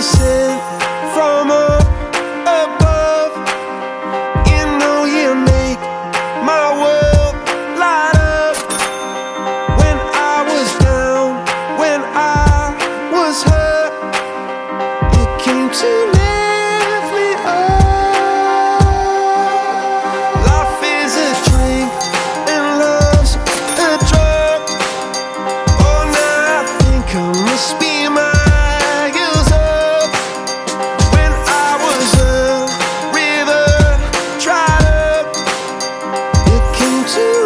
listen from above. You know you make my world light up. When I was down, when I was hurt, it came to me. to